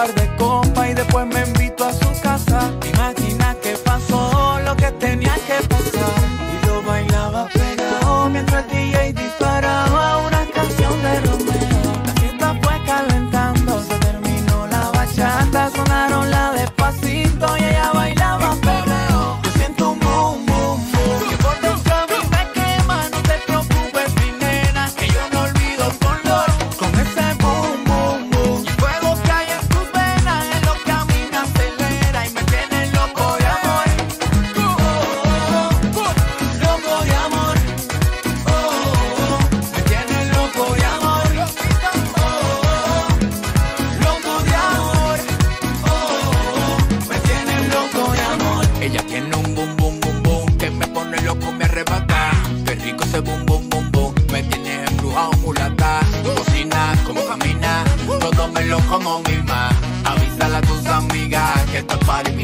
par de y después me invito a su casa. Imagina que pasó lo que tenía que pasar. Y yo bailaba pegado mientras DJ disparaba una canción de Romeo. La fiesta fue calentando, se terminó la bachata, Ella tiene un boom boom boom boom que me pone loco, me arrebata. Qué rico ese boom boom boom boom, me tiene embrujado mulata. Cocina, como camina, todo me lo como misma. Avísala a tus amigas que esto es piscina.